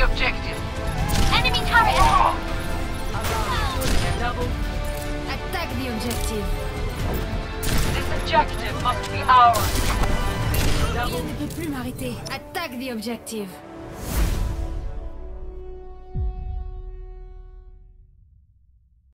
objective. Enemy turret ahead! Double. Attack the objective. This objective must be ours. Double. Attack the objective.